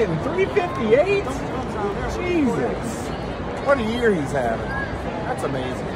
hitting 358? Jesus. What a year he's having. That's amazing.